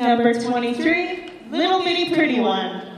Number 23, Little Bitty Pretty One.